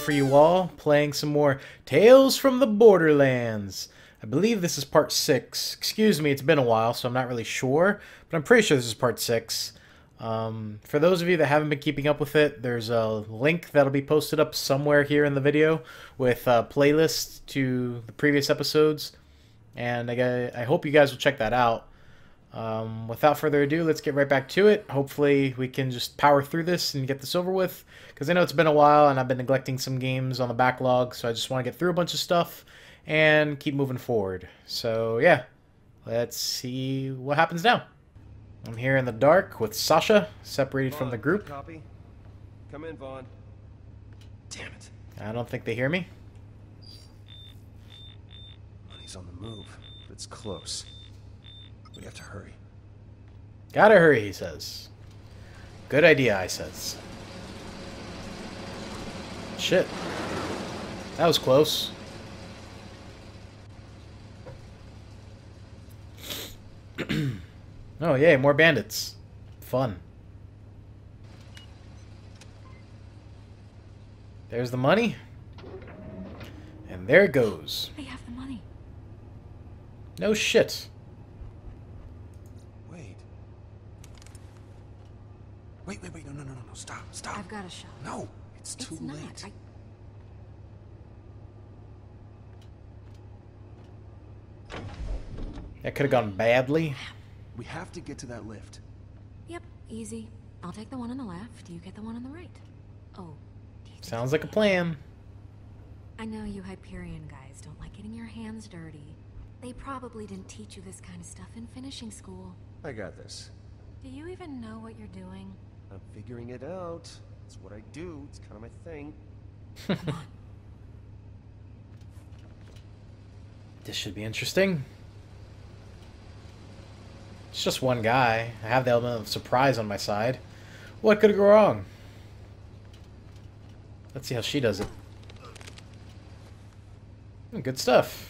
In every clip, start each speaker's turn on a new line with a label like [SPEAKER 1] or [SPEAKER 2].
[SPEAKER 1] for you all, playing some more Tales from the Borderlands. I believe this is part 6. Excuse me, it's been a while, so I'm not really sure, but I'm pretty sure this is part 6. Um, for those of you that haven't been keeping up with it, there's a link that'll be posted up somewhere here in the video with a playlist to the previous episodes, and I, I hope you guys will check that out. Um, without further ado, let's get right back to it. Hopefully, we can just power through this and get this over with. Because I know it's been a while and I've been neglecting some games on the backlog, so I just want to get through a bunch of stuff and keep moving forward. So, yeah, let's see what happens now. I'm here in the dark with Sasha, separated
[SPEAKER 2] Vaughn,
[SPEAKER 1] from the group.
[SPEAKER 2] Copy. Come in, Vaughn. Damn it.
[SPEAKER 1] I don't think they hear me.
[SPEAKER 2] He's on the move. but It's close. We have to hurry.
[SPEAKER 1] Gotta hurry, he says. Good idea, I says. Shit. That was close. oh, yay, more bandits. Fun. There's the money. And there it goes.
[SPEAKER 3] They have the money.
[SPEAKER 1] No shit.
[SPEAKER 2] Wait. Wait, wait, wait. No, no, no, no, no. Stop, stop.
[SPEAKER 3] I've got a shot.
[SPEAKER 2] No, it's too
[SPEAKER 3] it's not.
[SPEAKER 2] late.
[SPEAKER 3] I...
[SPEAKER 1] That could have gone badly.
[SPEAKER 2] We have to get to that lift.
[SPEAKER 3] Yep, easy. I'll take the one on the left. You get the one on the right. Oh. do you think
[SPEAKER 1] Sounds like a plan.
[SPEAKER 3] I know you Hyperion guys don't like getting your hands dirty. They probably didn't teach you this kind of stuff in finishing school.
[SPEAKER 2] I got this.
[SPEAKER 3] Do you even know what you're doing?
[SPEAKER 2] I'm figuring it out. It's what I do. It's kind of my thing.
[SPEAKER 1] This should be interesting. It's just one guy. I have the element of surprise on my side. What could go wrong? Let's see how she does it. Good stuff.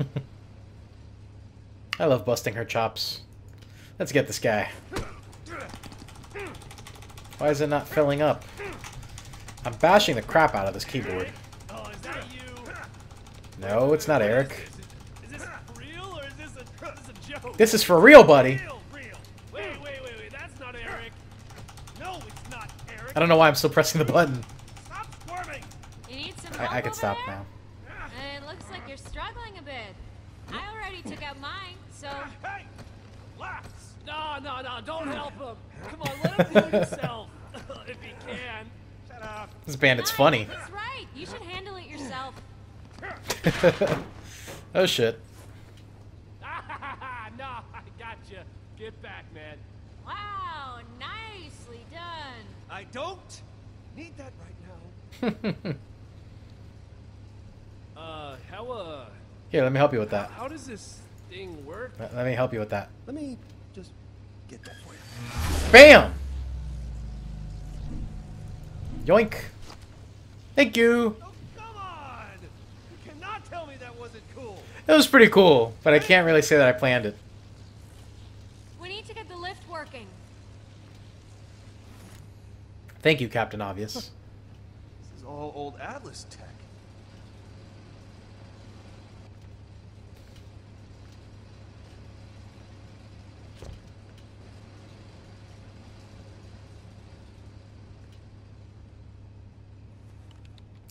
[SPEAKER 1] I love busting her chops. Let's get this guy. Why is it not filling up? I'm bashing the crap out of this keyboard.
[SPEAKER 4] Oh, is that you?
[SPEAKER 1] No, it's not Eric.
[SPEAKER 4] Is this real or is this a, this a joke?
[SPEAKER 1] This is for real, buddy. I don't know why I'm still pressing the button.
[SPEAKER 4] Stop squirming.
[SPEAKER 5] You need some
[SPEAKER 1] I, I can stop now.
[SPEAKER 5] It looks like you're struggling a bit. I already took out mine, so
[SPEAKER 4] Hey, relax. No, no, no. Don't help him. Come on, let him do it himself. if he can. Shut up.
[SPEAKER 1] This bandit's
[SPEAKER 5] Nice,
[SPEAKER 1] funny.
[SPEAKER 5] That's right. You should handle it yourself.
[SPEAKER 1] oh shit.
[SPEAKER 4] no, I got you. Get back, man.
[SPEAKER 5] Wow, nicely done.
[SPEAKER 2] I don't need that right now.
[SPEAKER 4] Uh, how uh,
[SPEAKER 1] Here, let me help you with that.
[SPEAKER 4] how does this thing work?
[SPEAKER 1] Let let me help you with that.
[SPEAKER 2] Let me just get that for you.
[SPEAKER 1] Bam! Yoink. Thank you.
[SPEAKER 4] Oh! You cannot tell me that wasn't cool.
[SPEAKER 1] It was pretty cool, but I can't really say that I planned it.
[SPEAKER 5] We need to get the lift working.
[SPEAKER 1] Thank you, Captain Obvious.
[SPEAKER 2] This is all old Atlas tech.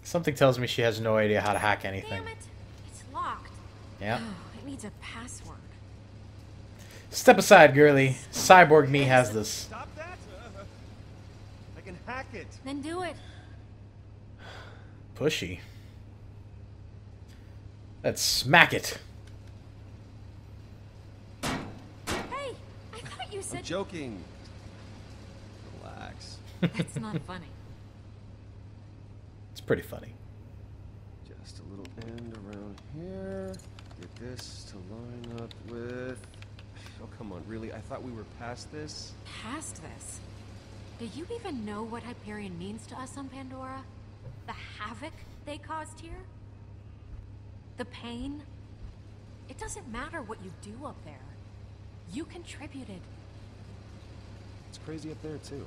[SPEAKER 1] Something tells me she has no idea how to hack anything.
[SPEAKER 3] Damn it. It's locked.
[SPEAKER 1] Yeah.
[SPEAKER 3] Oh, it needs a password.
[SPEAKER 1] Step aside, girly. Cyborg me has this.
[SPEAKER 2] Stop that! Uh, I can hack it.
[SPEAKER 3] Then do it.
[SPEAKER 1] Pushy. Let's smack it.
[SPEAKER 3] Hey, I thought you
[SPEAKER 2] I'm
[SPEAKER 3] said
[SPEAKER 2] joking. Relax.
[SPEAKER 3] that's not funny.
[SPEAKER 1] It's pretty funny.
[SPEAKER 2] Just a little end around here. Get this to line up with. Oh, come on, really? I thought we were past this?
[SPEAKER 3] Past this. Do you even know what Hyperion means to us on Pandora? The havoc they caused here? The pain? It doesn't matter what you do up there. You contributed.
[SPEAKER 2] It's crazy up there, too.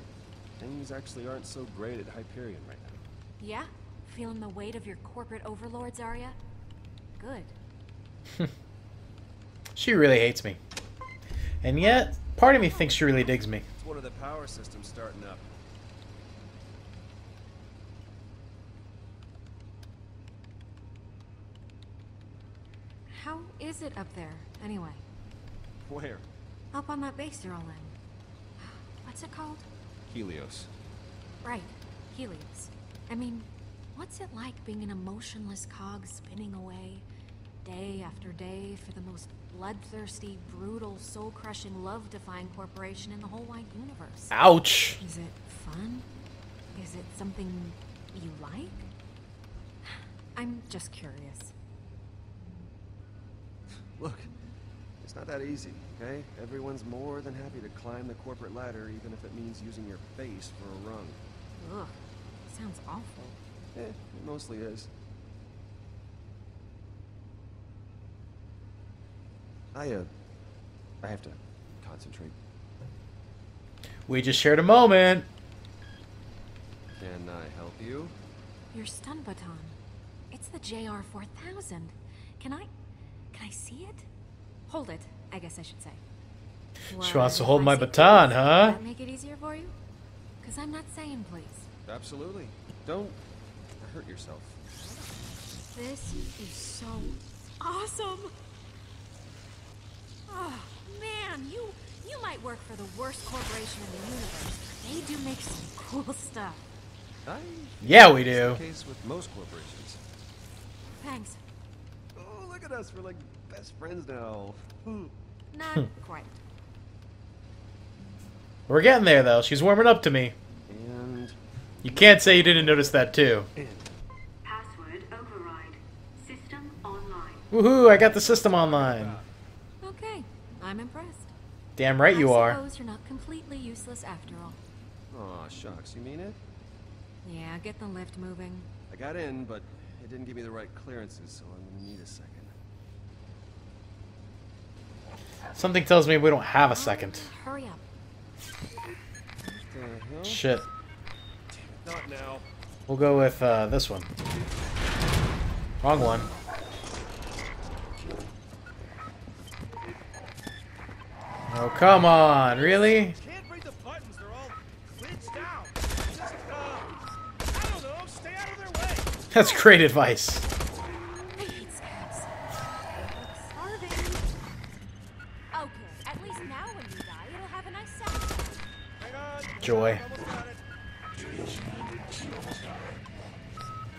[SPEAKER 2] Things actually aren't so great at Hyperion right now.
[SPEAKER 3] Yeah? Feeling the weight of your corporate overlords, Arya? Good.
[SPEAKER 1] She really hates me. And yet, part of me thinks she really digs me.
[SPEAKER 2] It's one of the power systems starting up.
[SPEAKER 3] How is it up there, anyway?
[SPEAKER 2] Where?
[SPEAKER 3] Up on that base you're all in. What's it called?
[SPEAKER 2] Helios.
[SPEAKER 3] Right, Helios. I mean, what's it like being an emotionless cog spinning away, day after day, for the most bloodthirsty, brutal, soul-crushing, love-defying corporation in the whole wide universe?
[SPEAKER 1] Ouch!
[SPEAKER 3] Is it fun? Is it something you like? I'm just curious.
[SPEAKER 2] Look, it's not that easy, okay? Everyone's more than happy to climb the corporate ladder, even if it means using your face for a rung.
[SPEAKER 3] Ugh, sounds awful.
[SPEAKER 2] Eh, it mostly is. I, uh, I have to concentrate.
[SPEAKER 1] We just shared a moment.
[SPEAKER 2] Can I help you?
[SPEAKER 3] Your stun baton. It's the JR 4000. Can I... can I see it? Hold it, I guess I should say.
[SPEAKER 1] She wants to hold my baton,
[SPEAKER 3] please?
[SPEAKER 1] huh?
[SPEAKER 3] Would that make it easier for you? Because I'm not saying please.
[SPEAKER 2] Absolutely. Don't hurt yourself.
[SPEAKER 3] This is so awesome! Oh, man, you you might work for the worst corporation in the universe, they do make some cool stuff.
[SPEAKER 2] I
[SPEAKER 1] Yeah, we do.
[SPEAKER 2] the case with most corporations.
[SPEAKER 3] Thanks.
[SPEAKER 2] Oh, look at us. We're like best friends now. Hmm.
[SPEAKER 3] Not quite.
[SPEAKER 1] We're getting there, though. She's warming up to me.
[SPEAKER 2] And
[SPEAKER 1] You can't say you didn't notice that, too.
[SPEAKER 6] Password override. System online.
[SPEAKER 1] Woohoo, I got the system online.
[SPEAKER 3] Okay, I'm impressed.
[SPEAKER 1] Damn right you are.
[SPEAKER 3] I
[SPEAKER 1] are.
[SPEAKER 3] suppose you're not completely useless after all.
[SPEAKER 2] Aw, shucks. You mean it?
[SPEAKER 3] Yeah, get the lift moving.
[SPEAKER 2] I got in, but it didn't give me the right clearances, so I'm gonna need a second.
[SPEAKER 1] Something tells me we don't have a second.
[SPEAKER 3] Hurry up.
[SPEAKER 1] Shit.
[SPEAKER 2] Not now.
[SPEAKER 1] We'll go with uh, this one. Wrong one. Oh, come on. Really?
[SPEAKER 4] Can't read the buttons, they're all glitched out. Just, uh, I don't know, stay out of their way.
[SPEAKER 1] That's great advice.
[SPEAKER 3] I hate skags. Like starving. Okay, at least now when you die, it'll have a nice sound.
[SPEAKER 4] Hang on.
[SPEAKER 1] Joy.
[SPEAKER 4] Almost got it.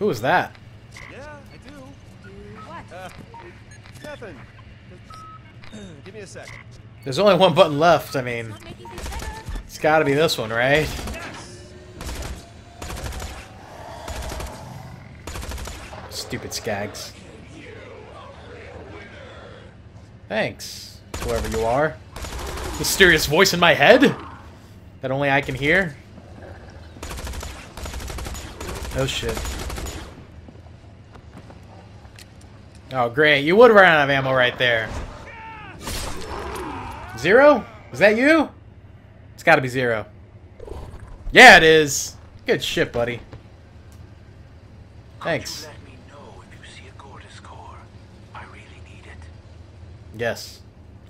[SPEAKER 1] Who was that?
[SPEAKER 2] Yeah, I do.
[SPEAKER 3] Do what?
[SPEAKER 2] Uh, nothing. Give me a sec.
[SPEAKER 1] There's only one button left. I mean, it's gotta be this one, right? Stupid skags. Thanks, whoever you are. Mysterious voice in my head that only I can hear. Oh shit. Oh great, you would run out of ammo right there. Zer0? Is that you? It's gotta be Zer0. Yeah, it is. Good shit, buddy. Thanks.
[SPEAKER 7] Let me know if you see a Gortys core. I really need it.
[SPEAKER 1] Yes.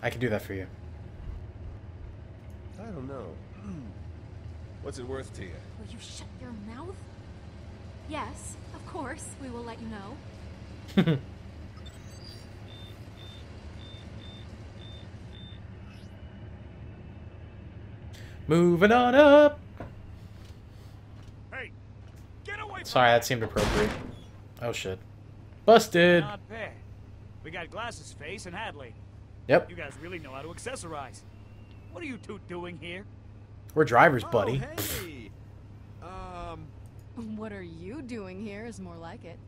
[SPEAKER 1] I can do that for you.
[SPEAKER 2] I don't know. Hmm. What's it worth to you?
[SPEAKER 3] Will you shut your mouth? Yes, of course, we will let you know.
[SPEAKER 1] Moving on up.
[SPEAKER 4] Hey, get away from
[SPEAKER 1] Sorry, that seemed appropriate. Oh shit. Busted.
[SPEAKER 4] Not bad. We got Glasses Face and Hadley.
[SPEAKER 1] Yep.
[SPEAKER 4] You guys really know how to accessorize. What are you two doing here?
[SPEAKER 1] We're drivers, buddy.
[SPEAKER 2] Oh, hey. Um,
[SPEAKER 8] What are you doing here is more like it.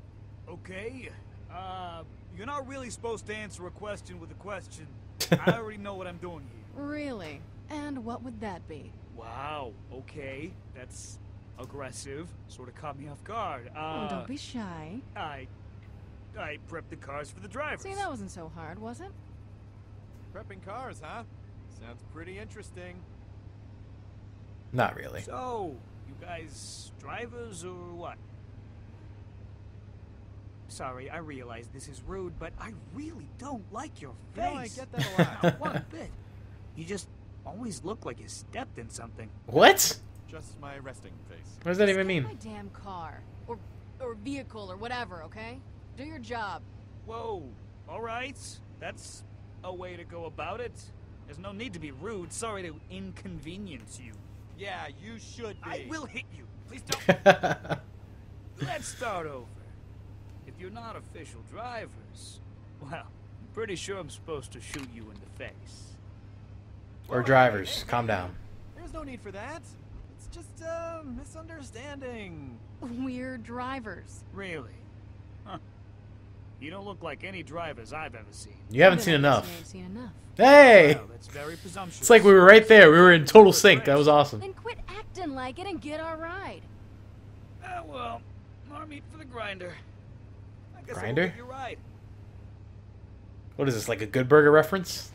[SPEAKER 4] Okay. Uh, you're not really supposed to answer a question with a question. I already know what I'm doing here.
[SPEAKER 8] Really? And what would that be?
[SPEAKER 4] Wow. Okay. That's aggressive. Sort of caught me off guard.
[SPEAKER 8] oh,
[SPEAKER 4] Uh,
[SPEAKER 8] don't be shy.
[SPEAKER 4] I
[SPEAKER 9] I prepped the cars for the drivers.
[SPEAKER 8] See, that wasn't so hard, was it?
[SPEAKER 10] Prepping cars, huh? Sounds pretty interesting.
[SPEAKER 1] Not really.
[SPEAKER 9] So, you guys drivers or what? Sorry, I realize this is rude, but I really don't like your face.
[SPEAKER 10] know, I get that a lot.
[SPEAKER 9] Not one bit. You just always look like you stepped in something.
[SPEAKER 1] What?
[SPEAKER 10] Just my resting face.
[SPEAKER 1] What does that even mean?
[SPEAKER 8] My damn car. Or, or vehicle or whatever, okay? Do your job.
[SPEAKER 9] Whoa, all right. That's a way to go about it. There's no need to be rude. Sorry to inconvenience you.
[SPEAKER 10] Yeah, you should be.
[SPEAKER 9] I will hit you. Please don't. Let's start over. If you're not official drivers, well, I'm pretty sure I'm supposed to shoot you in the face.
[SPEAKER 1] Or drivers, calm down.
[SPEAKER 10] There's no need for that. It's just a misunderstanding.
[SPEAKER 8] We're drivers.
[SPEAKER 9] Really? Huh. You don't look like any drivers I've ever seen.
[SPEAKER 1] You haven't seen enough.
[SPEAKER 8] Seen enough.
[SPEAKER 1] Hey!
[SPEAKER 9] Well, that's very presumptuous.
[SPEAKER 1] It's like we were right there. We were in total sync. That was awesome.
[SPEAKER 8] Then quit acting like it and get our ride.
[SPEAKER 9] Ah, well, more meat for the grinder. I guess
[SPEAKER 1] Grinder?
[SPEAKER 9] You're right.
[SPEAKER 1] What is this, like a Good Burger reference?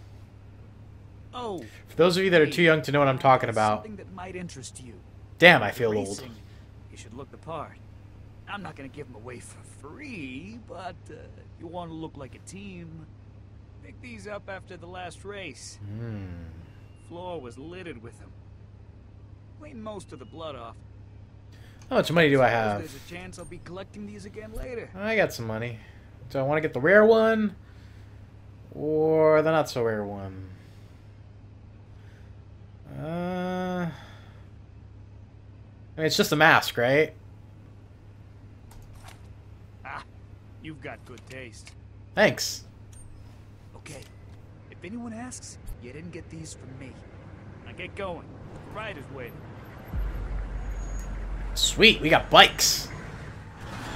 [SPEAKER 9] Oh,
[SPEAKER 1] For those of you that are too young to know what I'm talking about,
[SPEAKER 9] Something that might interest you.
[SPEAKER 1] damn, I feel old.
[SPEAKER 9] You should look the part. I'm not gonna give them away for free, but uh, you want to look like a team. Pick these up after the last race.
[SPEAKER 1] Hmm.
[SPEAKER 9] Floor was littered with them. Clean most of the blood off.
[SPEAKER 1] How much money do I have?
[SPEAKER 9] There's a chance I'll be collecting these again later.
[SPEAKER 1] I got some money. Do I want to get the rare one? Or the not so rare one? Uh, I mean, it's just a mask, right?
[SPEAKER 9] Ah, you've got good taste.
[SPEAKER 1] Thanks.
[SPEAKER 9] Okay, if anyone asks, you didn't get these from me. Now get going. The ride is waiting.
[SPEAKER 1] Sweet, we got bikes.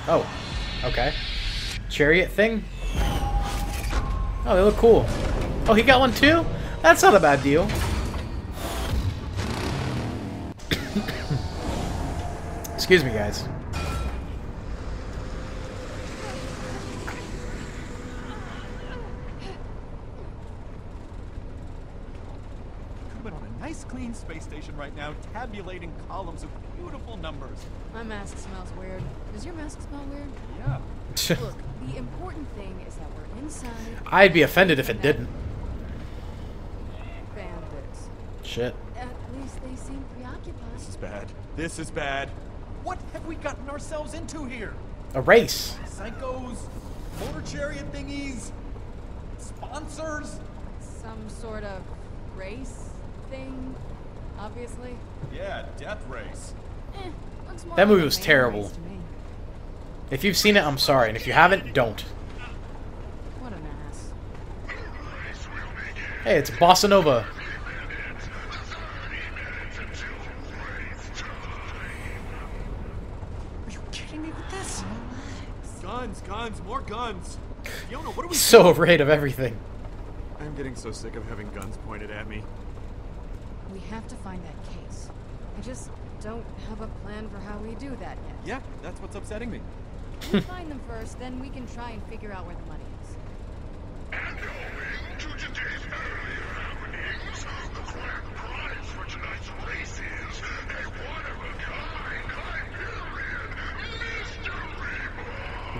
[SPEAKER 1] Oh, okay. Chariot thing? Oh, they look cool. Oh, he got one too? That's not a bad deal. Excuse me, guys.
[SPEAKER 10] But on a nice clean space station right now, tabulating columns of beautiful numbers.
[SPEAKER 8] My mask smells weird. Does your mask smell weird?
[SPEAKER 10] Yeah.
[SPEAKER 8] Look, the important thing is that we're inside.
[SPEAKER 1] I'd be offended if it didn't.
[SPEAKER 8] Bandits.
[SPEAKER 1] Shit.
[SPEAKER 8] At least they seem preoccupied.
[SPEAKER 10] This is bad. This is bad. What have we gotten ourselves into here?
[SPEAKER 1] A race.
[SPEAKER 10] Psychos, motor chariot thingies, sponsors.
[SPEAKER 8] Some sort of race thing, obviously.
[SPEAKER 10] Yeah, death race.
[SPEAKER 8] Eh,
[SPEAKER 1] That movie was terrible.
[SPEAKER 8] race to me.
[SPEAKER 1] If you've seen it, I'm sorry. And if you haven't, don't.
[SPEAKER 8] What an ass.
[SPEAKER 1] Hey, it's Bossanova.
[SPEAKER 9] Are you kidding me with this?
[SPEAKER 10] Guns, guns, more guns. Fiona, what are we
[SPEAKER 1] So afraid of everything.
[SPEAKER 10] I'm getting so sick of having guns pointed at me.
[SPEAKER 8] We have to find that case. I just don't have a plan for how we do that yet.
[SPEAKER 10] Yeah, that's what's upsetting me.
[SPEAKER 8] We find them first, then we can try and figure out where the money is.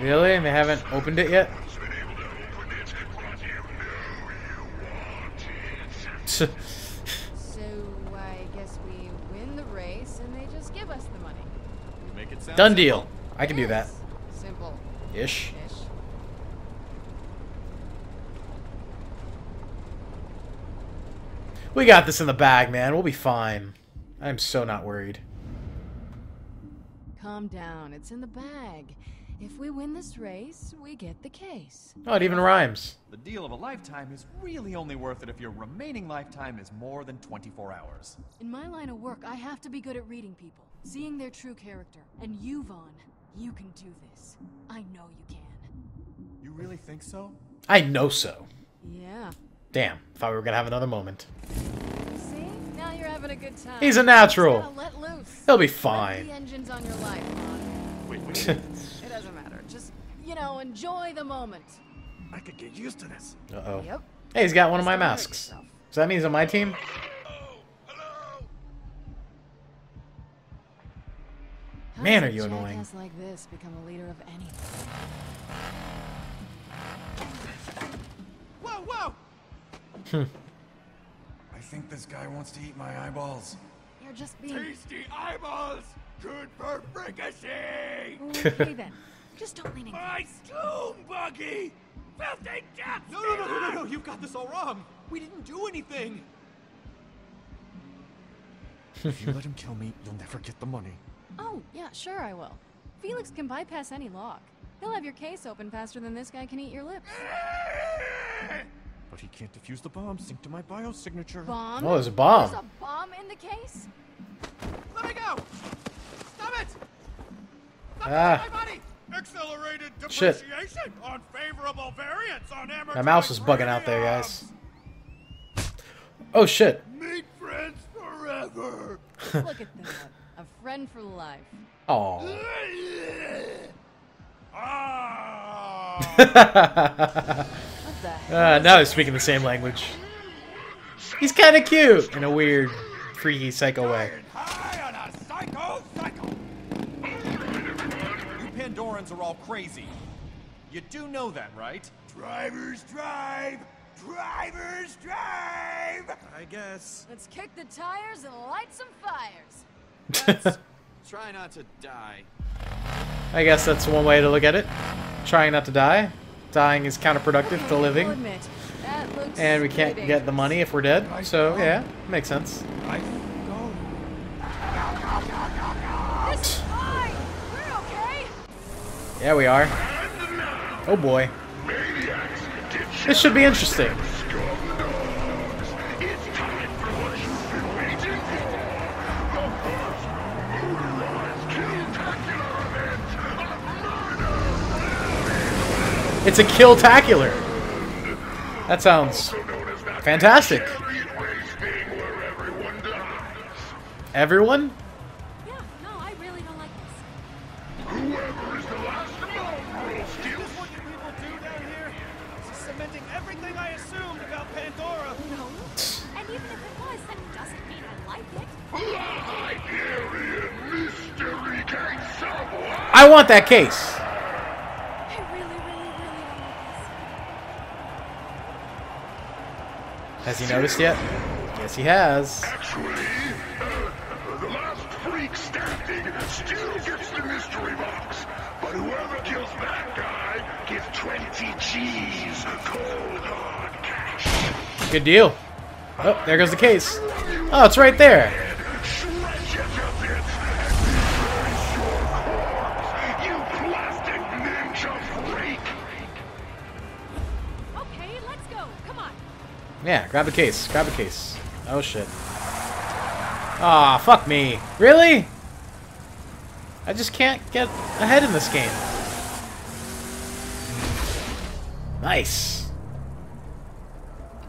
[SPEAKER 1] Really? And they haven't opened it yet?
[SPEAKER 8] So I guess we win the race and they just give us the money.
[SPEAKER 10] Make it
[SPEAKER 1] Done
[SPEAKER 10] simple.
[SPEAKER 1] deal. I can do that.
[SPEAKER 8] Simple.
[SPEAKER 1] Ish.
[SPEAKER 8] Ish.
[SPEAKER 1] We got this in the bag, man. We'll be fine. I'm so not worried.
[SPEAKER 8] Calm down. It's in the bag. If we win this race, we get the case.
[SPEAKER 1] Oh, it even rhymes.
[SPEAKER 10] The deal of a lifetime is really only worth it if your remaining lifetime is more than 24 hours.
[SPEAKER 8] In my line of work, I have to be good at reading people, seeing their true character. And you, Vaughn, you can do this. I know you can.
[SPEAKER 10] You really think so?
[SPEAKER 1] I know so.
[SPEAKER 8] Yeah.
[SPEAKER 1] Damn. Thought we were gonna have another moment.
[SPEAKER 8] See? Now you're having a good time.
[SPEAKER 1] He's a natural.
[SPEAKER 8] Just gotta let loose.
[SPEAKER 1] He'll be
[SPEAKER 8] Let
[SPEAKER 1] fine.
[SPEAKER 8] the engines on your life, Vaughn.
[SPEAKER 10] Wait, wait.
[SPEAKER 8] It doesn't matter. Just you know, enjoy the moment.
[SPEAKER 10] I could get used to this.
[SPEAKER 1] Uh-oh.
[SPEAKER 8] Yep.
[SPEAKER 1] Hey, he's got one of my
[SPEAKER 8] Just don't hurt
[SPEAKER 1] masks.
[SPEAKER 8] yourself.
[SPEAKER 1] So that means on my team? Man, are you annoying.
[SPEAKER 8] jackass like this become a leader of anything?
[SPEAKER 10] Whoa, whoa!
[SPEAKER 1] Hmm.
[SPEAKER 11] I think this guy wants to eat my eyeballs.
[SPEAKER 8] You're just being.
[SPEAKER 10] Tasty eyeballs! Good for fricassee!
[SPEAKER 8] Okay then. Just don't lean in.
[SPEAKER 10] My spoon buggy! Filthy death! No, no, no, no, no, no, you've got this all wrong. We didn't do anything. if you let him kill me, you'll never get the money.
[SPEAKER 8] Oh, yeah, sure I will. Felix can bypass any lock. He'll have your case open faster than this guy can eat your lips.
[SPEAKER 10] But he can't defuse the bomb synced to my biosignature.
[SPEAKER 8] Bomb?
[SPEAKER 1] Oh, there's a bomb.
[SPEAKER 8] There's a bomb in the case?
[SPEAKER 10] Let me go! Stop it! Stop
[SPEAKER 1] Ah.
[SPEAKER 10] my body! Accelerated
[SPEAKER 1] Shit.
[SPEAKER 10] depreciation on favorable variants on
[SPEAKER 1] My
[SPEAKER 10] amortized
[SPEAKER 1] mouse is bugging out there, guys. Oh, shit.
[SPEAKER 10] Meet friends forever!
[SPEAKER 8] Look at that. A friend for life.
[SPEAKER 1] Oh.
[SPEAKER 10] Ah!
[SPEAKER 8] What the hell?
[SPEAKER 1] uh, now they're speaking the same language. He's kind of cute in a weird, freaky, psycho way.
[SPEAKER 10] High on a psycho cycle! You are all crazy. You do know that, right? Drivers drive! Drivers drive! I guess.
[SPEAKER 8] Let's kick the tires and light some fires.
[SPEAKER 2] Try not to die.
[SPEAKER 1] I guess that's one way to look at it. Trying not to die. Dying is counterproductive to living.
[SPEAKER 8] admit, that looks
[SPEAKER 1] And we can't get the money if we're dead. So, yeah, makes sense.
[SPEAKER 10] I go.
[SPEAKER 8] dangerous. This is fine. We're okay.
[SPEAKER 1] Yeah, we are. Oh boy. This should be interesting. It's a kill-tacular. That sounds fantastic. Everyone?
[SPEAKER 10] I
[SPEAKER 1] want that case.
[SPEAKER 3] Really, really, really.
[SPEAKER 1] Has he noticed yet? Yes, he has.
[SPEAKER 12] Actually, uh, the last freak standing still gets the mystery box. But whoever kills that guy gets 20 G's cold hard cash.
[SPEAKER 1] Good deal. Oh, there goes the case. Oh, it's right there. Yeah, grab a case. Grab a case. Oh, shit. Aw, fuck me. Really? I just can't get ahead in this game. Nice.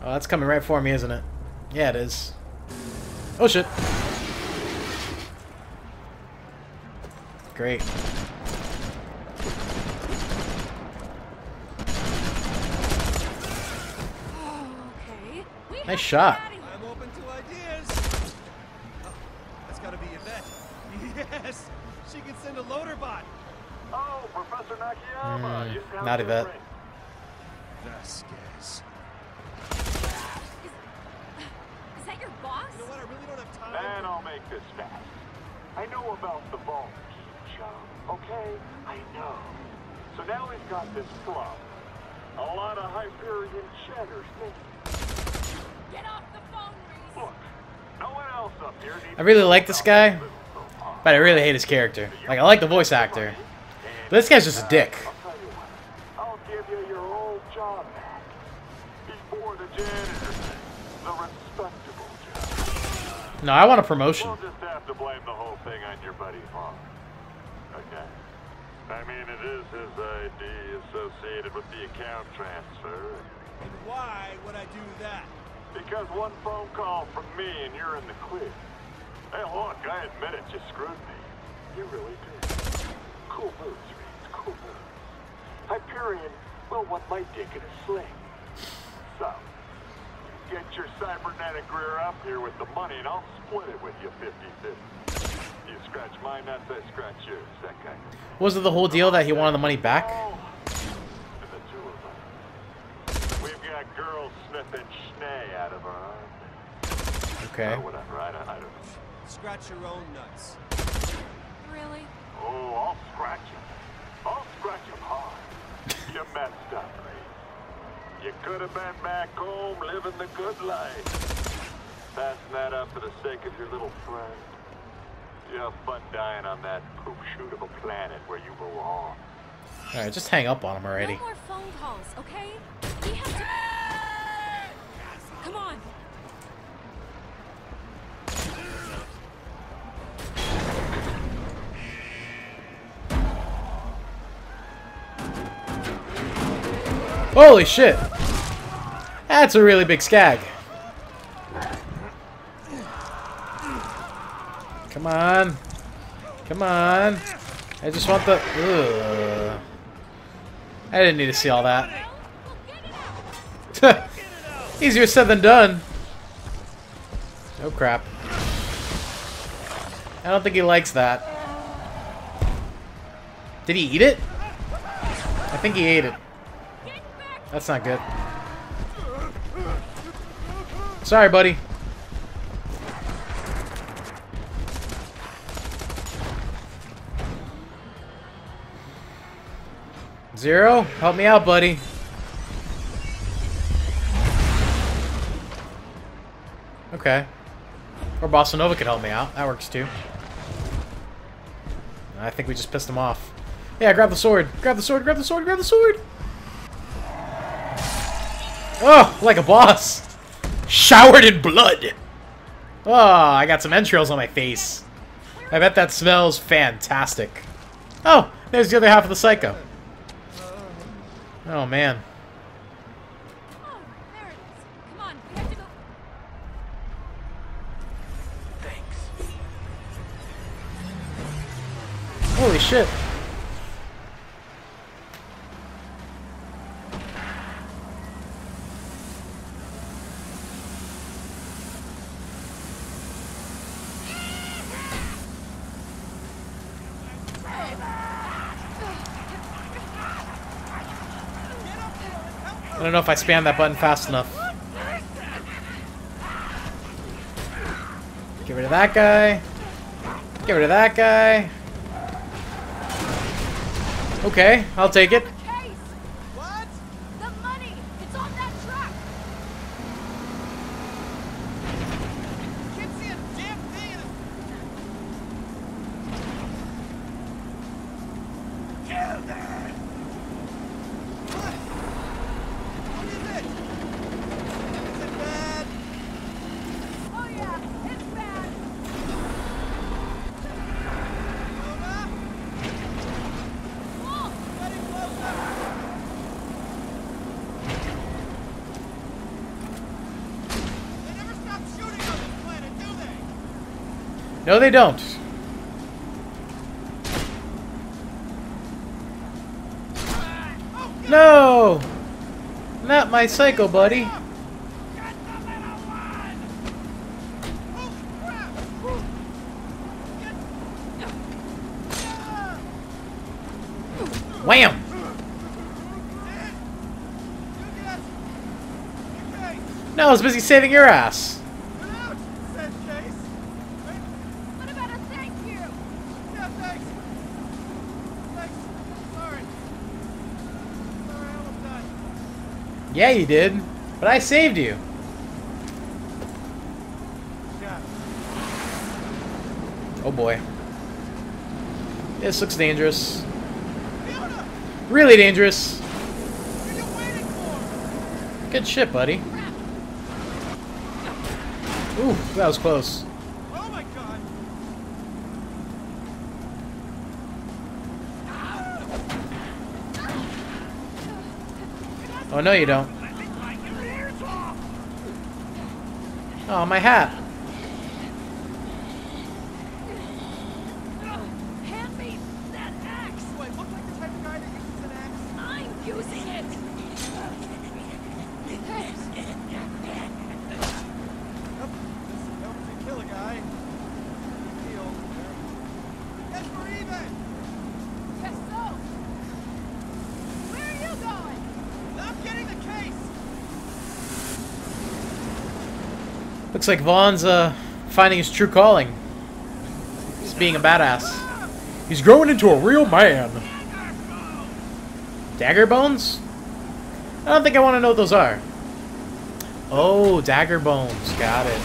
[SPEAKER 1] Oh, that's coming right for me, isn't it? Yeah, it is. Oh, shit. Great.
[SPEAKER 3] Okay. We have
[SPEAKER 1] Nice shot.
[SPEAKER 3] get outta here.
[SPEAKER 10] I'm open to ideas. Oh, that's gotta be Yvette. Yes, she can send a loader bot.
[SPEAKER 12] Oh, Professor Nakayama,
[SPEAKER 1] Hmm,
[SPEAKER 12] you sound
[SPEAKER 1] not
[SPEAKER 12] so
[SPEAKER 1] Yvette.
[SPEAKER 12] great.
[SPEAKER 10] Vasquez.
[SPEAKER 3] Is that your boss?
[SPEAKER 10] You know what? I really don't have time.
[SPEAKER 12] Then I'll make this fast. I know about the bones, chum. Okay? I know. So now we've got this plum. A lot of Hyperion cheddar
[SPEAKER 1] I really like this guy,
[SPEAKER 12] this so far.
[SPEAKER 1] but I really hate his character. Like, I like the voice actor. But this guy's just a dick.
[SPEAKER 12] I'll tell you what. I'll give you your old job back. Before the. The respectable.
[SPEAKER 1] No, I want a promotion.
[SPEAKER 12] We'll just have to blame the whole thing on your buddy father. Okay? I mean, it is his ID associated with the account transfer.
[SPEAKER 10] And why would I do that?
[SPEAKER 12] Because one phone call from me and you're in the clear. Hey, look, I admit it, you screwed me. You really did. Cool moves, Rhys, cool moves. Hyperion, will what my dick in a sling. So, get your cybernetic rear up here with the money and I'll split it with you 50-50. You scratch my nuts, I scratch yours, that kind of
[SPEAKER 1] Was it the whole deal that he wanted the money back?
[SPEAKER 12] Oh, and the two of us. We've got girls sniffing schnee out of our armpits.
[SPEAKER 1] Okay.
[SPEAKER 12] Or whatever, I don't, I don't know.
[SPEAKER 2] Scratch your own nuts.
[SPEAKER 3] Really?
[SPEAKER 12] Oh, I'll scratch him. I'll scratch him hard. you messed up, Rhys. You could have been back home living the good life. Passing that up for the sake of your little friend. You have fun dying on that poop shoot of a planet where you belong.
[SPEAKER 1] Alright, just hang up on him already.
[SPEAKER 3] No more phone calls, okay? We have to. Come on.
[SPEAKER 1] Holy shit! That's a really big skag. Come on. Come on. I just want the... Ugh. I didn't need to see all that. Easier said than done. Oh crap. I don't think he likes that. Did he eat it? I think he ate it. That's not good. Sorry, buddy. Zer0, help me out, buddy. Okay. Or Bossanova could help me out. That works too. I think we just pissed him off. Yeah, grab the sword. Grab the sword, grab the sword, grab the sword! Oh, like a boss. Showered in blood. Oh, I got some entrails on my face. I bet that smells fantastic. Oh, there's the other half of the psycho. Oh, man. Holy shit. I don't know if I spammed that button fast enough. Get rid of that guy. Get rid of that guy. Okay, I'll take it.
[SPEAKER 8] What? The money! It's on that truck! Can't see a damn thing in
[SPEAKER 11] Kill that! What? What is it? Is it bad?
[SPEAKER 8] Oh yeah, it's bad!
[SPEAKER 11] Nova?
[SPEAKER 8] Whoa!
[SPEAKER 11] Getting closer! They never stop shooting on this planet, do they?
[SPEAKER 1] No, they don't. No! Not my psycho buddy. Wham! No, I was busy saving your ass.
[SPEAKER 11] Says Chase.
[SPEAKER 8] What about a thank you?
[SPEAKER 11] Yeah, thanks. Thanks. Sorry. Sorry, I almost died.
[SPEAKER 1] Yeah, you did. But I saved you. Oh boy. This looks dangerous. Really dangerous. Good shit, buddy. Ooh, that was close.
[SPEAKER 11] Oh my god!
[SPEAKER 1] Oh, no, you don't. Oh, my hat.
[SPEAKER 8] Hand me that axe!
[SPEAKER 11] Do I look like the type of guy that uses an axe?
[SPEAKER 8] I
[SPEAKER 11] leaving!
[SPEAKER 8] Yes, so. Where are you going?
[SPEAKER 11] I'm getting the case!
[SPEAKER 1] Looks like Vaughn's uh, finding his true calling. He's being a badass. He's growing into a real man. Dagger bones? I don't think I want to know what those are. Oh, dagger bones. Got it.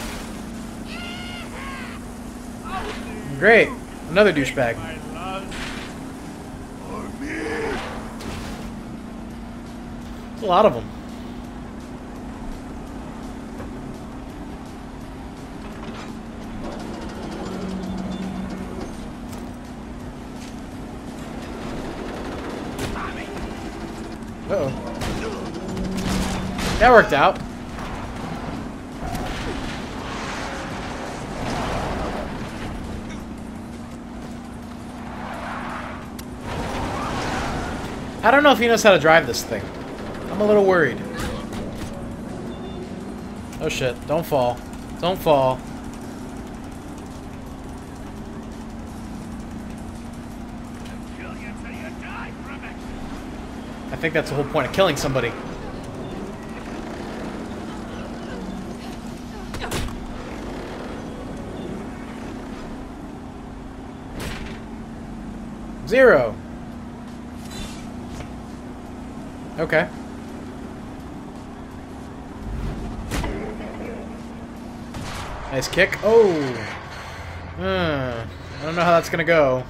[SPEAKER 1] Great. Another douchebag. There's a lot of them. Uh oh. That worked out. I don't know if he knows how to drive this thing. I'm a little worried. Oh shit, don't fall. Don't fall. I think that's the whole point of killing somebody. Zer0. Okay. Nice kick. Oh. Uh, I don't know how that's gonna go.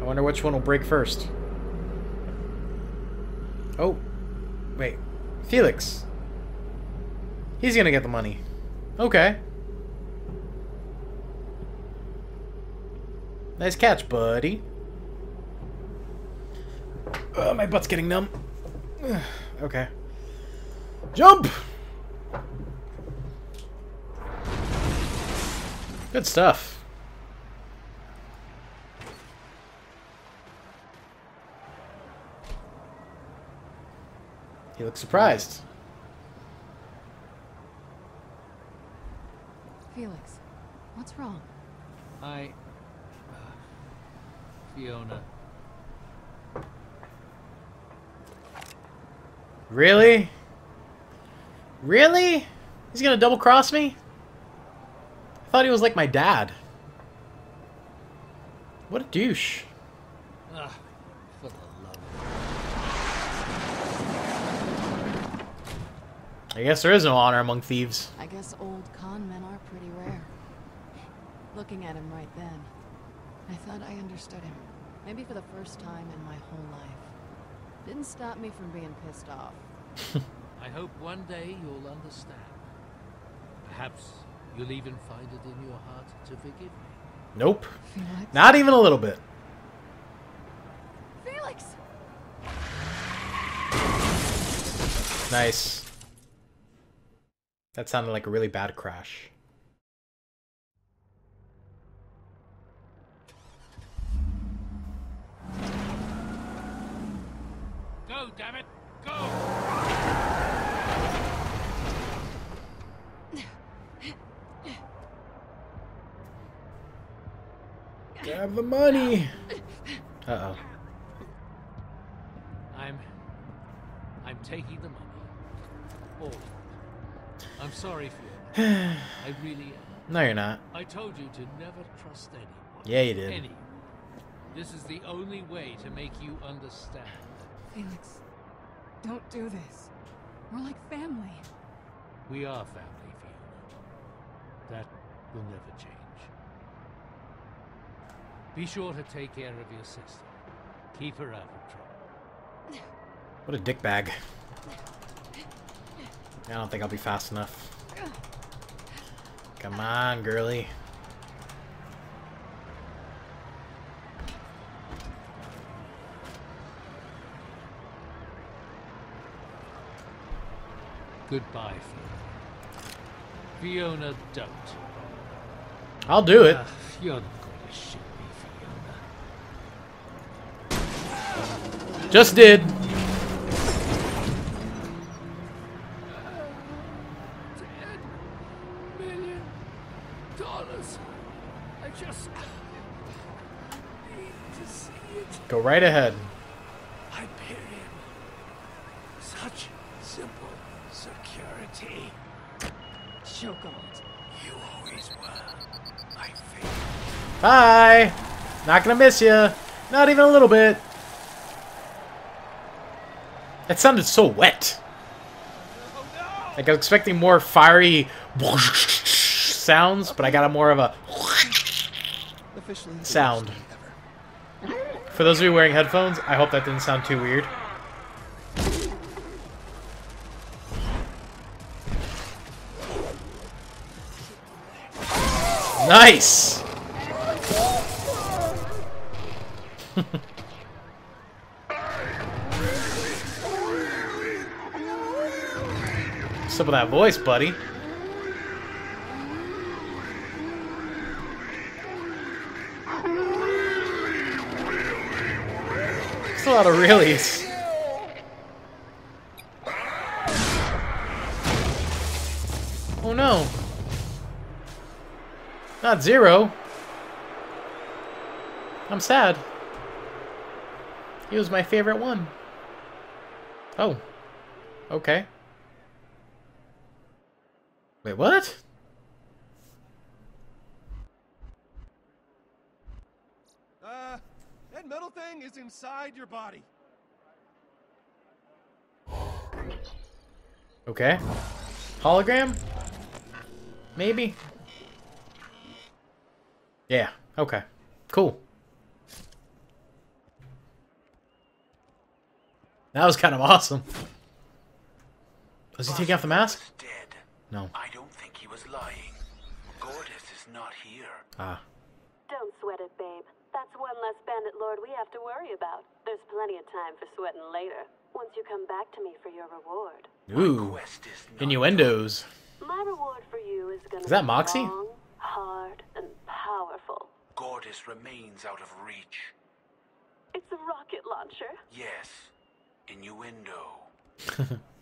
[SPEAKER 1] I wonder which one will break first. Oh. Wait. Felix. He's gonna get the money. Okay. Nice catch, buddy. Uh, my butt's getting numb. okay. Jump! Good stuff. He looks surprised.
[SPEAKER 8] Felix, what's wrong?
[SPEAKER 13] I... Fiona.
[SPEAKER 1] Really? Really? He's gonna double cross me? I thought he was like my dad. What a douche.
[SPEAKER 13] Ah, for the love
[SPEAKER 1] I guess there is no honor among thieves.
[SPEAKER 8] I guess old con men are pretty rare. Looking at him right then, I thought I understood him. Maybe for the first time in my whole life. Didn't stop me from being pissed off.
[SPEAKER 13] I hope one day you'll understand. Perhaps you'll even find it in your heart to forgive me.
[SPEAKER 1] Nope.
[SPEAKER 8] Felix?
[SPEAKER 1] Not even a little bit.
[SPEAKER 8] Felix!
[SPEAKER 1] Nice. That sounded like a really bad crash.
[SPEAKER 13] Go, damn it! Go!
[SPEAKER 1] Grab the money. Uh oh.
[SPEAKER 13] I'm... I'm taking the money. All of. I'm sorry, Fiona. I really am.
[SPEAKER 1] No, you're not.
[SPEAKER 13] I told you to never trust anyone.
[SPEAKER 1] Yeah, you did.
[SPEAKER 13] Anyone. This is the only way to make you understand.
[SPEAKER 8] Felix, don't do this. We're like family.
[SPEAKER 13] We are family, Fiona. That will never change. Be sure to take care of your sister. Keep her out of trouble.
[SPEAKER 1] What a dickbag. I don't think I'll be fast enough. Come on, girly.
[SPEAKER 13] Goodbye, Fiona. Fiona, don't.
[SPEAKER 1] I'll do it.
[SPEAKER 13] Ah, you're not going to shoot me, Fiona.
[SPEAKER 1] Just did.
[SPEAKER 13] Ten million dollars.
[SPEAKER 9] I just need to see did.
[SPEAKER 1] Go right ahead.
[SPEAKER 9] I pity him. Such simple security.
[SPEAKER 8] Choke.
[SPEAKER 9] You always were. My favorite.
[SPEAKER 1] Bye! Not gonna miss you. Not even a little bit. That sounded so wet. Like I was expecting more fiery sounds, but I got a more of a sound. For those of you wearing headphones, I hope that didn't sound too weird. Nice! Up with that voice, buddy? It's a lot of reallys. Oh no. Not Zer0. I'm sad. He was my favorite one. Oh. Okay. Wait, what?
[SPEAKER 2] Uh, that metal thing is inside your body.
[SPEAKER 1] Okay. Hologram? Maybe? Yeah, okay. Cool. That was kind of awesome. Was he taking off the mask?
[SPEAKER 7] Dead.
[SPEAKER 1] No.
[SPEAKER 7] I don't think he was lying. Gortys is not here.
[SPEAKER 1] Ah.
[SPEAKER 6] Don't sweat it, babe. That's one less bandit lord we have to worry about. There's plenty of time for sweating later. Once you come back to me for your reward.
[SPEAKER 1] Ooh. Innuendos.
[SPEAKER 6] My reward for you is gonna
[SPEAKER 1] Is that
[SPEAKER 6] be
[SPEAKER 1] Moxxi?
[SPEAKER 6] long, hard, and powerful.
[SPEAKER 7] Gortys remains out of reach.
[SPEAKER 6] It's a rocket launcher.
[SPEAKER 7] Yes. Innuendo.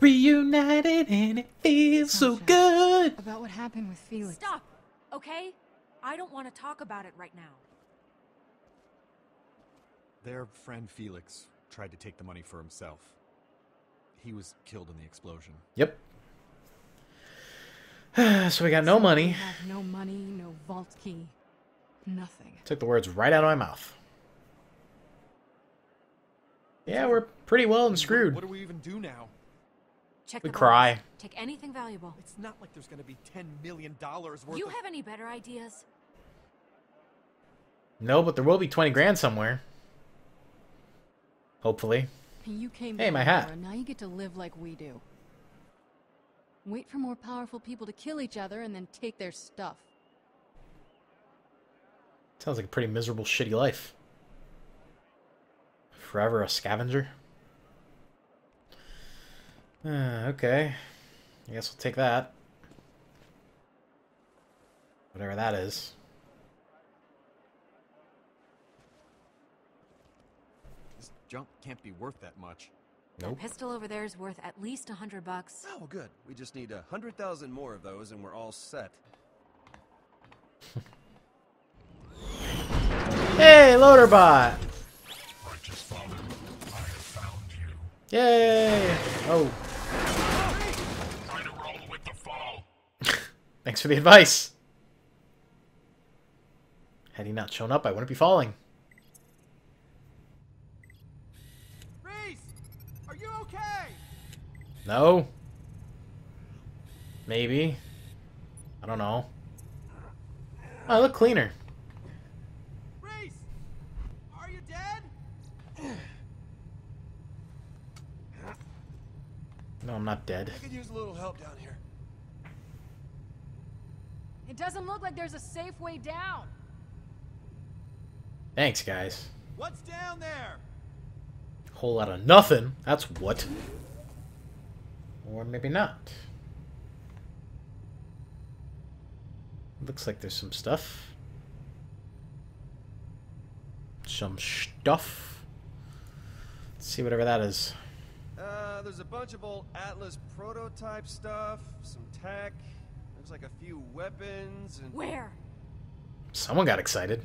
[SPEAKER 1] Reunited and it feels so good.
[SPEAKER 8] About what happened with Felix.
[SPEAKER 3] Stop, okay? I don't want to talk about it right now.
[SPEAKER 10] Their friend Felix tried to take the money for himself. He was killed in the explosion.
[SPEAKER 1] Yep. so we got no
[SPEAKER 8] We
[SPEAKER 1] money.
[SPEAKER 8] have no money, no vault key, nothing.
[SPEAKER 1] Took the words right out of my mouth. Yeah, we're pretty well and screwed.
[SPEAKER 2] What do we even do now?
[SPEAKER 3] Check
[SPEAKER 1] We
[SPEAKER 3] the
[SPEAKER 1] cry.
[SPEAKER 3] vaults. Take anything valuable.
[SPEAKER 2] It's not like there's gonna be ten million dollars worth
[SPEAKER 3] You
[SPEAKER 2] of.
[SPEAKER 3] have any better ideas?
[SPEAKER 1] No, but there will be 20 grand somewhere. Hopefully.
[SPEAKER 8] You came
[SPEAKER 1] Hey, my
[SPEAKER 8] before,
[SPEAKER 1] hat.
[SPEAKER 8] now you get to live like we do. Wait for more powerful people to kill each other and then take their stuff.
[SPEAKER 1] Sounds like a pretty miserable, shitty life. Forever a scavenger? Uh, okay. I guess we'll take that. Whatever that is.
[SPEAKER 10] This junk can't be worth that much.
[SPEAKER 1] Nope.
[SPEAKER 3] Pistol over there is worth at least a hundred bucks.
[SPEAKER 2] Oh, good. We just need a hundred thousand more of those, and we're all set.
[SPEAKER 1] Hey, Loaderbot!
[SPEAKER 12] I just
[SPEAKER 1] thanks for the advice. Had he not shown up, I wouldn't be falling.
[SPEAKER 11] Rhys! Are you okay?
[SPEAKER 1] No? Maybe. I don't know. I look cleaner.
[SPEAKER 11] Rhys! Are you dead?
[SPEAKER 1] No, I'm not dead.
[SPEAKER 2] I could use a little help down here.
[SPEAKER 8] It doesn't look like there's a safe way down.
[SPEAKER 1] Thanks, guys.
[SPEAKER 11] What's down there?
[SPEAKER 1] Whole lot of nothing. That's what. Or maybe not. Looks like there's some stuff. Some stuff. Let's see whatever that is.
[SPEAKER 2] Uh, there's a bunch of old Atlas prototype stuff, some tech. There's like a few weapons and.
[SPEAKER 3] Where?
[SPEAKER 1] Someone got excited.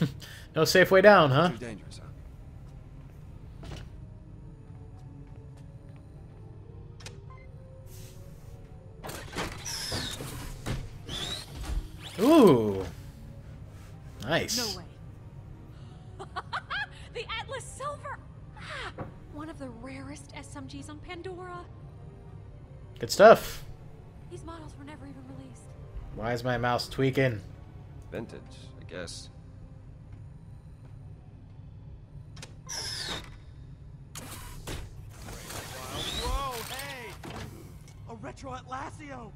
[SPEAKER 1] no safe way down, huh?
[SPEAKER 2] Too dangerous, huh?
[SPEAKER 1] Ooh. Nice.
[SPEAKER 3] No way. the Atlas Silver! Ah, one of the rarest SMGs on Pandora.
[SPEAKER 1] Good stuff.
[SPEAKER 3] These models were never even released.
[SPEAKER 1] Why is my mouse tweaking?
[SPEAKER 2] Vintage, I guess.
[SPEAKER 10] Whoa, hey! A retro Atlasio!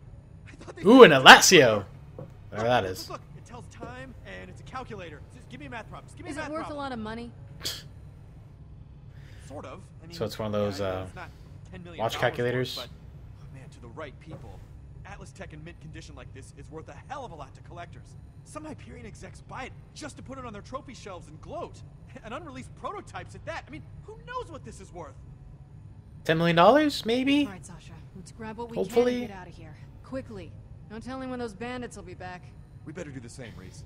[SPEAKER 10] I thought they
[SPEAKER 1] Ooh, an Atlasio. Whatever that is.
[SPEAKER 10] Look, it tells time and it's a calculator. Just give me a math problem. Just give me
[SPEAKER 8] Is
[SPEAKER 10] a
[SPEAKER 8] it
[SPEAKER 10] math
[SPEAKER 8] worth a lot of money?
[SPEAKER 10] Sort of. I mean,
[SPEAKER 1] So it's one of those,
[SPEAKER 10] yeah,
[SPEAKER 1] uh,
[SPEAKER 10] it's not $10 million
[SPEAKER 1] watch
[SPEAKER 10] worth,
[SPEAKER 1] calculators?
[SPEAKER 10] but, oh, man, to the right people, Atlas Tech in mint condition like this is worth a hell of a lot to collectors. Some Hyperion execs buy it just to put it on their trophy shelves and gloat. And unreleased prototypes at that. I mean, who knows what this is worth?
[SPEAKER 1] $10 million, maybe?
[SPEAKER 8] All right, Sasha. Let's grab what we
[SPEAKER 1] Hopefully.
[SPEAKER 8] can and get out of here. Quickly. No telling when those bandits will be back.
[SPEAKER 10] We better do the same, Rhys.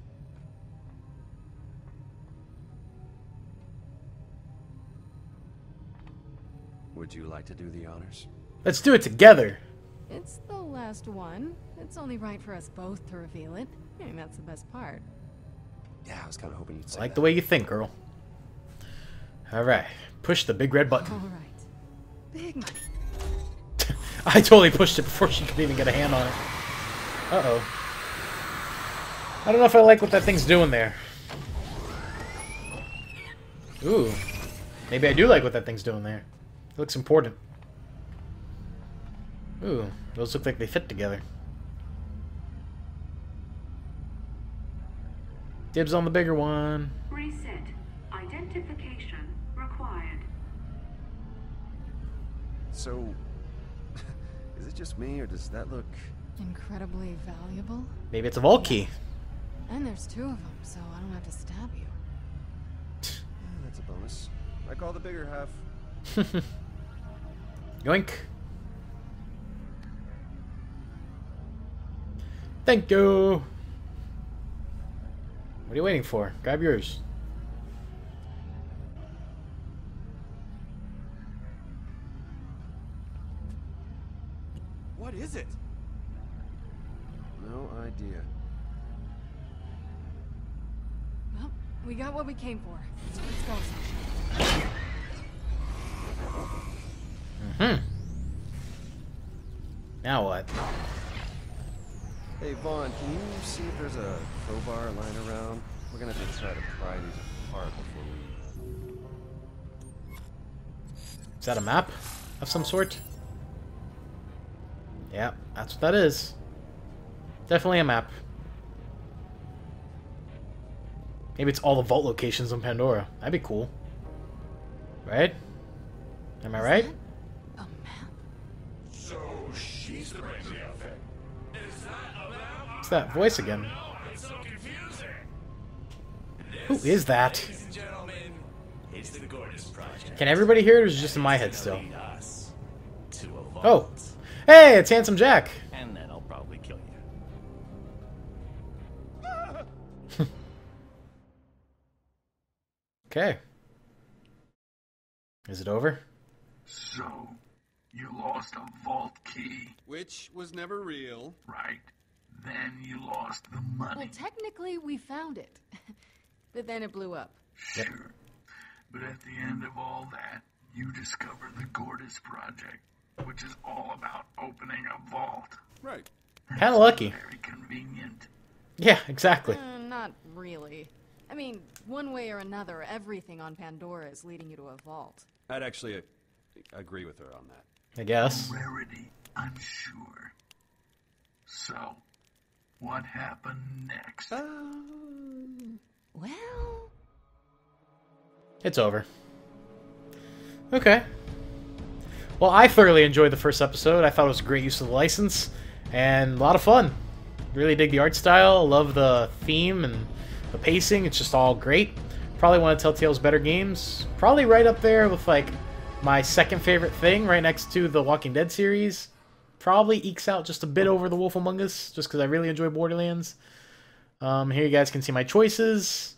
[SPEAKER 2] Would you like to do the honors?
[SPEAKER 1] Let's do it together.
[SPEAKER 8] It's the last one. It's only right for us both to reveal it. I mean, that's the best part.
[SPEAKER 2] Yeah, I was kind of hoping you'd say
[SPEAKER 1] Like
[SPEAKER 2] that.
[SPEAKER 1] the way you think, girl. Alright. Push the big red button.
[SPEAKER 8] All right. Big money.
[SPEAKER 1] I totally pushed it before she could even get a hand on it. Uh-oh. I don't know if I like what that thing's doing there. Ooh. Maybe I do like what that thing's doing there. It looks important. Ooh, those look like they fit together. Dibs on the bigger one.
[SPEAKER 14] Reset. Identification required.
[SPEAKER 2] So, is it just me, or does that look...
[SPEAKER 8] Incredibly valuable.
[SPEAKER 1] Maybe it's a vault key.
[SPEAKER 8] And there's two of them, so I don't have to stab you.
[SPEAKER 2] Eh, that's a bonus. I call the bigger half.
[SPEAKER 1] Yoink. Thank you. What are you waiting for? Grab yours.
[SPEAKER 10] What is it?
[SPEAKER 2] No idea.
[SPEAKER 8] Well, we got what we came for. So let's go, Sasha.
[SPEAKER 1] Hmm. Now what?
[SPEAKER 2] Hey, Vaughn, can you see if there's a crowbar lying around? We're gonna have to try to pry these apart before we...
[SPEAKER 1] Is that a map of some sort? Yeah, that's what that is. Definitely a map. Maybe it's all the vault locations on Pandora. That'd be cool. Right? Am I right?
[SPEAKER 7] So she's the crazy outfit.
[SPEAKER 1] What's that voice again?
[SPEAKER 13] It's so confusing.
[SPEAKER 1] Who is that?
[SPEAKER 13] Ladies and gentlemen, it's the Gortys Project.
[SPEAKER 1] Can everybody hear it or is it just in my head still?
[SPEAKER 13] Lead us to a vault.
[SPEAKER 1] Oh. Hey, it's Handsome Jack.
[SPEAKER 13] And then I'll probably kill you.
[SPEAKER 1] Okay. Is it over?
[SPEAKER 7] So, you lost a vault key,
[SPEAKER 2] Which was never real.
[SPEAKER 7] right? Then you lost the
[SPEAKER 8] Well, technically, we found it. but then it blew up.
[SPEAKER 7] Sure. But at the end of all that, you discover the Gortys Project, which is all about opening a vault.
[SPEAKER 2] Right.
[SPEAKER 1] Kinda lucky.
[SPEAKER 7] Very convenient.
[SPEAKER 1] Yeah, exactly.
[SPEAKER 8] Uh, not really. I mean, one way or another, everything on Pandora is leading you to a vault.
[SPEAKER 2] I'd actually uh, agree with her on that.
[SPEAKER 1] I guess.
[SPEAKER 7] Rarity, I'm sure. So, what happened next?
[SPEAKER 8] Uh, well,
[SPEAKER 1] It's over. Okay. Well, I thoroughly enjoyed the first episode. I thought it was a great use of the license and a lot of fun. Really dig the art style, love the theme and the pacing. It's just all great. Probably one of Telltale's better games. Probably right up there with like my second favorite thing, right next to the Walking Dead series. Probably ekes out just a bit over The Wolf Among Us, just because I really enjoy Borderlands. Um, here you guys can see my choices.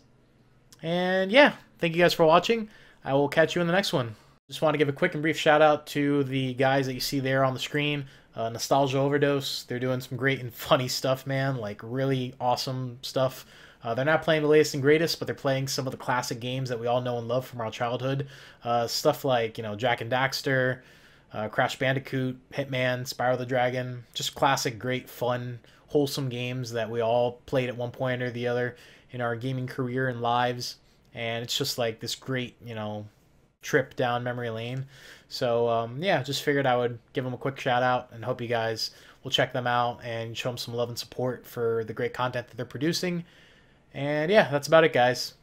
[SPEAKER 1] And yeah, thank you guys for watching. I will catch you in the next one. Just want to give a quick and brief shout out to the guys that you see there on the screen. Uh, Nostalgia Overdose. They're doing some great and funny stuff, man. Like really awesome stuff. Uh, they're not playing the latest and greatest, but they're playing some of the classic games that we all know and love from our childhood. Uh, stuff like you know Jak and Daxter, uh, Crash Bandicoot, Hitman, Spyro the Dragon. Just classic, great, fun, wholesome games that we all played at one point or the other in our gaming career and lives. And it's just like this great, you know, trip down memory lane. So um, yeah, just figured I would give them a quick shout out and hope you guys will check them out and show them some love and support for the great content that they're producing. And yeah, that's about it, guys.